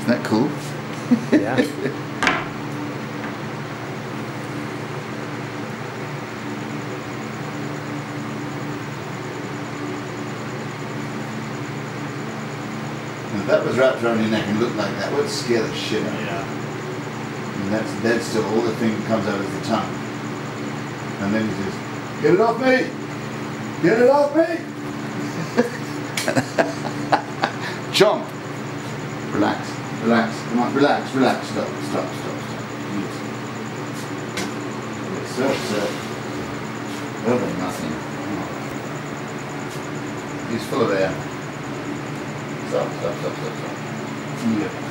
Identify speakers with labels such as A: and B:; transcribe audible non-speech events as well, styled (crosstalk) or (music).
A: Isn't that cool?
B: Yeah. (laughs)
A: If that was wrapped around your neck and looked like that, would scare the shit out of you.
B: yeah.
A: And that's dead still. All the thing that comes out is the tongue. And then he says, Get it off me! Get it off me! (laughs) Chomp! Relax, relax, come on, relax, relax, stop, stop, stop, stop. Yes. Sir, sir. Over nothing. He's full of air. Stop, stop, stop, stop, stop. Yeah.